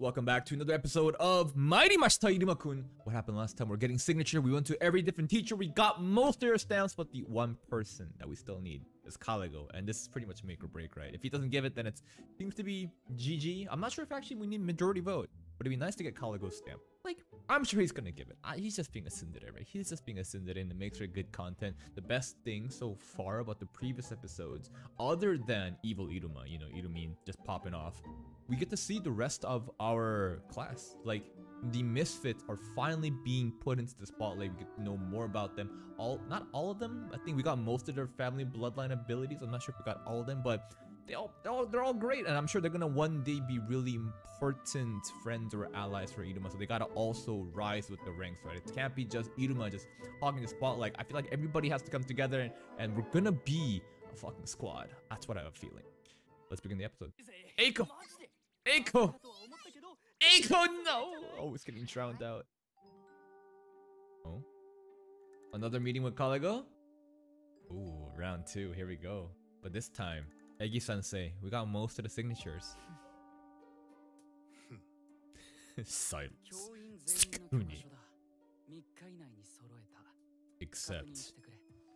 Welcome back to another episode of Mairimashita Iruma-kun. What happened last time? We're getting signature. We went to every different teacher. We got most of their stamps, but the one person that we still need is Kalego. And this is pretty much make or break, right? If he doesn't give it, then it seems to be GG. I'm not sure if actually we need majority vote, but it'd be nice to get Kalego's stamp. Like, I'm sure he's gonna give it. Uh, he's just being a tsundere, right? He's just being a tsundere and it makes for good content. The best thing so far about the previous episodes, other than Evil Iruma, you know, Irumin just popping off, we get to see the rest of our class. Like, the misfits are finally being put into the spotlight. We get to know more about them. All, not all of them. I think we got most of their family bloodline abilities. I'm not sure if we got all of them, but they all, they're all, they're all great. And I'm sure they're gonna one day be really important friends or allies for Iruma. So they gotta also rise with the ranks, right? It can't be just Iruma just hogging the spotlight. I feel like everybody has to come together and, and we're gonna be a fucking squad. That's what I have a feeling. Let's begin the episode. Eiko! Eiko! Eiko, no! Oh, it's getting drowned out. Oh? Another meeting with Kalego? Ooh, round two, here we go. But this time, Eggy Sensei, we got most of the signatures. Hmm. Silence. Except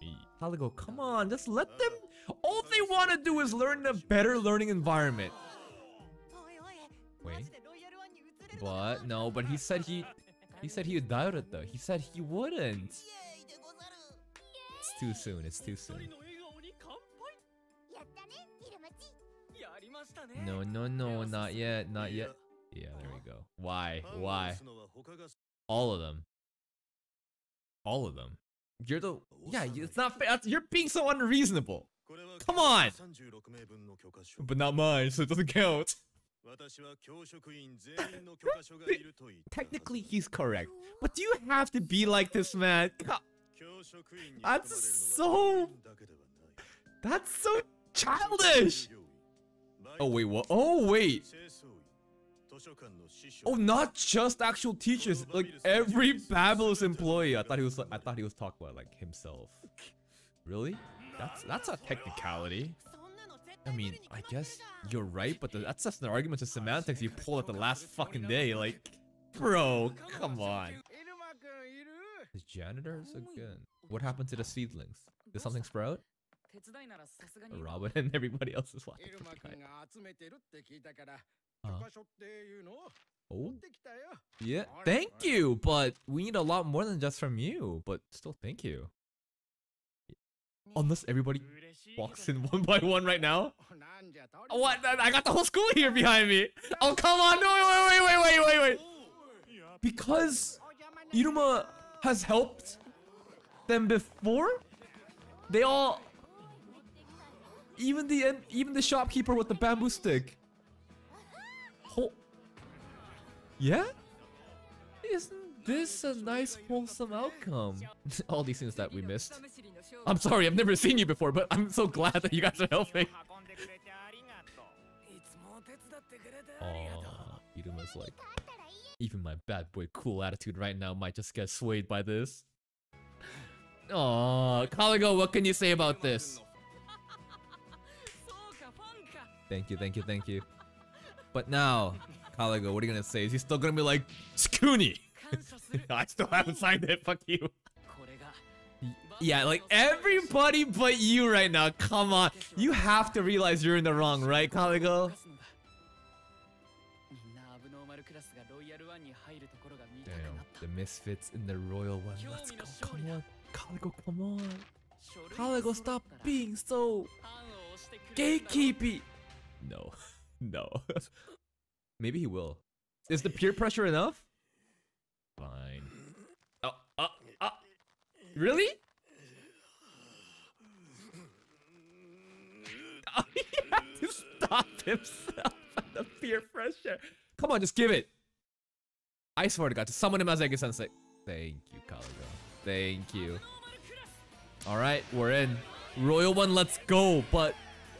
me. Kalego, come uh, on, just let uh, them. All they want to do is learn in a better learning environment. Wait. But no, but he said he he said he would doubt it though. He said he wouldn't. It's too soon. It's too soon. No, no, no, not yet, not yet. Yeah, there we go. Why? Why? All of them. All of them. You're the. Yeah, it's not fair. You're being so unreasonable. Come on! But not mine, so it doesn't count. Technically, he's correct. But do you have to be like this, man? That's so- That's so childish! Oh, wait, what? Oh, wait. Oh, not just actual teachers. Like every Babyls employee. I thought he was. I thought he was talking about like himself. Really? That's that's a technicality. I mean, I guess you're right, but the, that's just an argument to semantics you pulled at the last fucking day. Like, bro, come on. The janitors again. What happened to the seedlings? Did something sprout? Robin and everybody else is watching. Uh, oh. Yeah, thank you, but we need a lot more than just from you, but still thank you. Unless everybody walks in one by one right now. Oh, what? I got the whole school here behind me. Oh, come on. No, wait, wait, wait, wait, wait, wait. Because Iruma has helped them before, they all even the even the shopkeeper with the bamboo stick. Ho yeah? Isn't this a nice wholesome outcome? All these things that we missed. I'm sorry, I've never seen you before, but I'm so glad that you guys are helping. Aww, Iruma's like... Even my bad boy cool attitude right now might just get swayed by this. Aww, Kalego, what can you say about this? Thank you, thank you, thank you. But now, Kalego, what are you gonna say? Is he still gonna be like, Skuni? I still haven't signed it, fuck you. Yeah, like everybody but you right now, come on. You have to realize you're in the wrong, right, Kalego? Damn, the misfits in the royal one. Let's go, come on. Kalego, come on. Kalego, stop being so gatekeepy. No, no. Maybe he will. Is the peer pressure enough? Fine. Oh, uh, uh, really? Oh, he had to stop himself at the peer pressure. Come on, just give it. I swear to God, to summon him as Ege Sensei. Thank you, Kalego. Thank you. All right, we're in. Royal one, let's go. But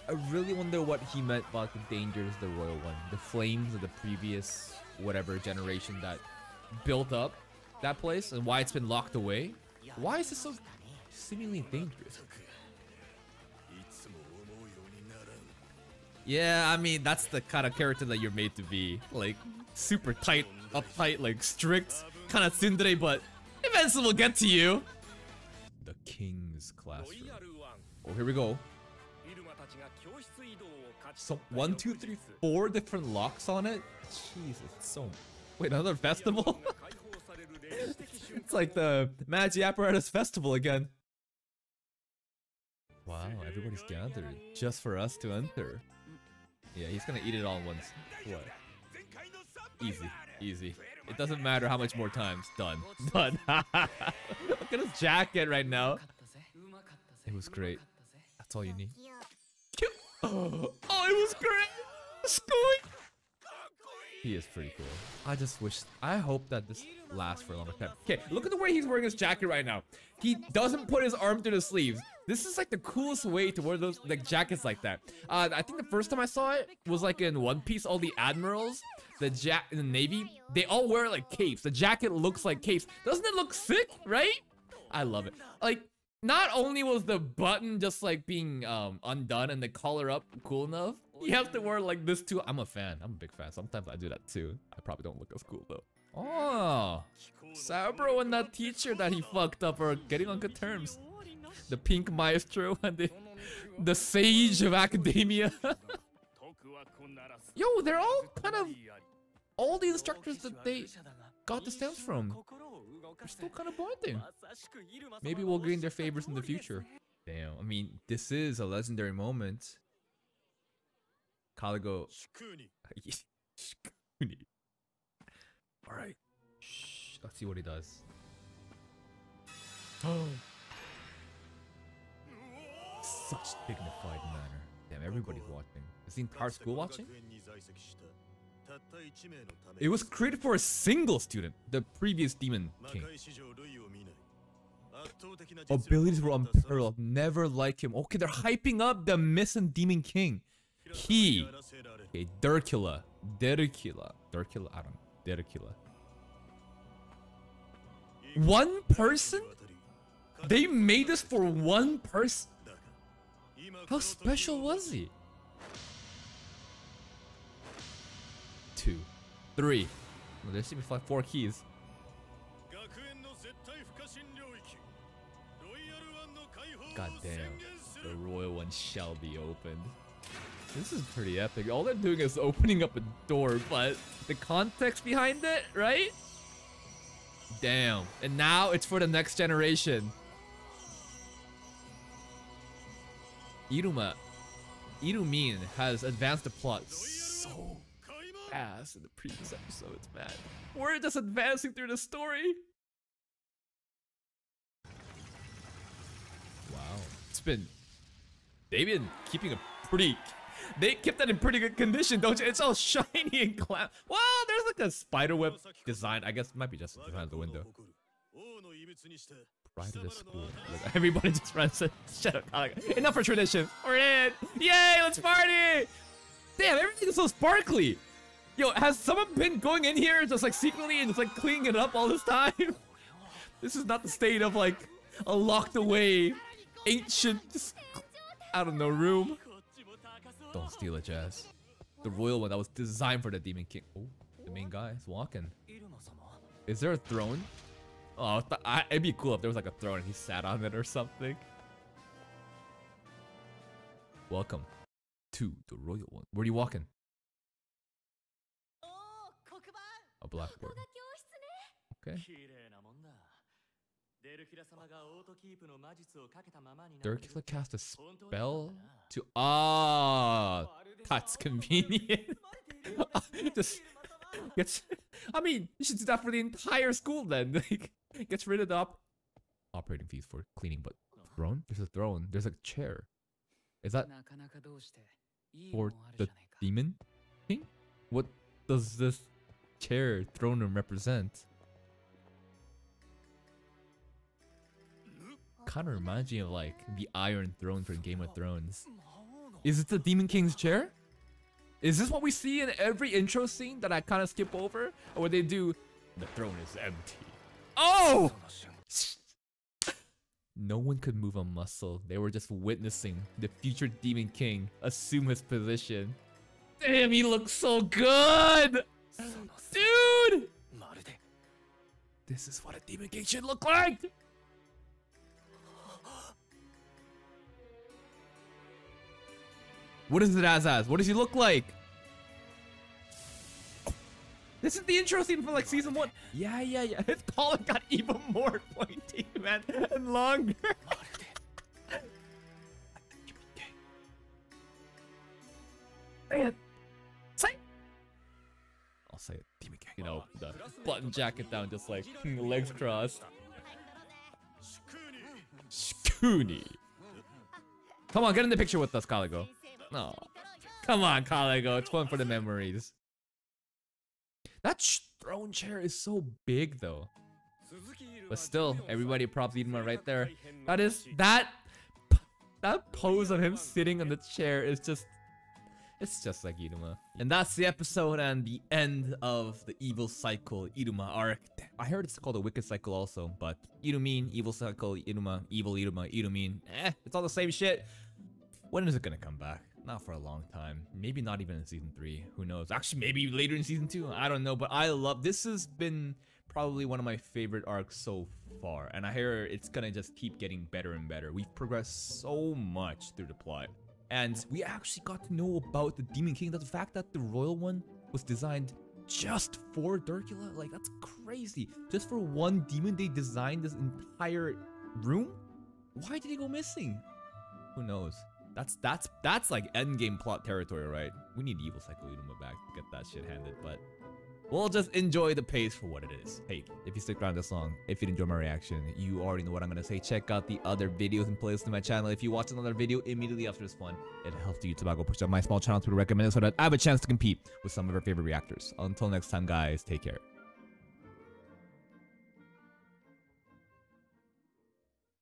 I really wonder what he meant about the dangers, the royal one, the flames of the previous whatever generation that built up that place, and why it's been locked away. Why is it so seemingly dangerous? Yeah, I mean that's the kind of character that you're made to be. Like super tight, uptight, like strict, kind of tsundere, but events will get to you. The king's classroom. Oh, here we go. So one, two, three, four different locks on it. Jesus, it's so. Wait, another festival? it's like the Magic Apparatus Festival again. Wow, everybody's gathered just for us to enter. Yeah, he's gonna eat it all once. What? Easy, easy. It doesn't matter how much more times. Done. Done. Look at his jacket right now. It was great. That's all you need. Cute. Oh, it was great. He is pretty cool. I just wish, I hope that this lasts for a longer time. Okay, look at the way he's wearing his jacket right now. He doesn't put his arm through the sleeves. This is like the coolest way to wear those like jackets like that. Uh, I think the first time I saw it was like in One Piece, all the admirals, the jack the Navy, they all wear like capes. The jacket looks like capes. Doesn't it look sick, right? I love it. Like, not only was the button just like being um, undone and the collar up cool enough, you have to wear like this too. I'm a fan. I'm a big fan. Sometimes I do that too. I probably don't look as cool though. Oh, Sabro and that teacher that he fucked up are getting on good terms. The pink maestro and the, the sage of academia. Yo, they're all kind of all the instructors that they got the stamps from. They're still kind of bonding. Maybe we'll gain their favors in the future. Damn, I mean, this is a legendary moment. Kalego. Alright. Shh, let's see what he does. Such dignified manner. Damn, everybody's watching. Is the entire school watching? It was created for a single student, the previous Demon King. Abilities were unparalleled, never like him. Okay, they're hyping up the missing Demon King. He, okay, Durkula, Derkula, Durkula, I don't know, Derkula. One person? They made this for one person? How special was he? Two. Three. Well, there should be like four keys. God damn. The royal one shall be opened. This is pretty epic. All they're doing is opening up a door, but the context behind it, right? Damn. And now it's for the next generation. Iruma, Irumin has advanced the plot so fast in the previous episodes, man. We're just advancing through the story. Wow. It's been... They've been keeping a pretty... They kept that in pretty good condition, don't you? It's all shiny and cloud. Wow, there's like a spiderweb design. I guess it might be just the design of the window. Pride of the school. Look, everybody just runs and shut up. Like, Enough for tradition. We're in. Yay, let's party. Damn, everything is so sparkly. Yo, has someone been going in here just like secretly and just like cleaning it up all this time? this is not the state of like a locked away ancient, I don't know, room. Don't steal it, Jazz. The royal one that was designed for the Demon King. Oh, the main guy is walking. Is there a throne? Oh, I, it'd be cool if there was like a throne and he sat on it or something. Welcome to the royal one. Where are you walking? A blackboard. Okay. Durkula cast a spell to ah, that's convenient. Just gets. I mean, you should do that for the entire school then. Like, gets rid of the op operating fees for cleaning. But throne? There's a throne. There's a chair. Is that for the demon king? What does this chair throne room represent? Kind of reminds me of like the Iron Throne from Game of Thrones. Is it the Demon King's chair? Is this what we see in every intro scene that I kind of skip over? Or they do, the throne is empty. Oh! No one could move a muscle. They were just witnessing the future Demon King assume his position. Damn, he looks so good! Dude! This is what a demon gate should look like! What is it as as? What does he look like? This is the intro scene from like season one. Yeah, yeah, yeah. His collar got even more pointy, man, and longer. Man. You know, the button jacket down, just like legs crossed. Shkuni. Come on, get in the picture with us, Kalego. No. Come on, Kalego. It's fun for the memories. That throne chair is so big, though. But still, everybody props Iruma right there. That is that that pose of him sitting on the chair is just it's just like Iruma. And that's the episode and the end of the evil cycle Iruma arc. I heard it's called a wicked cycle also, but Irumin, evil cycle, Iruma, evil Iruma, Irumin. Eh, it's all the same shit. When is it gonna come back? Not for a long time. Maybe not even in season three. Who knows? Actually, maybe later in season two. I don't know. But I love this. Has been probably one of my favorite arcs so far, and I hear it's gonna just keep getting better and better. We've progressed so much through the plot, and we actually got to know about the Demon King. That the fact that the royal one was designed just for Durkula, like that's crazy. Just for one demon, they designed this entire room. Why did he go missing? Who knows? That's that's that's like endgame plot territory, right? We need Evil Cycle Unuma back to get that shit handed, but we'll just enjoy the pace for what it is. Hey, if you stick around this long, if you enjoy my reaction, you already know what I'm gonna say. Check out the other videos and playlists in my channel. If you watch another video immediately after this one, it helps the YouTube algorithm push up my small channel to be recommended so that I have a chance to compete with some of our favorite reactors. Until next time, guys, take care.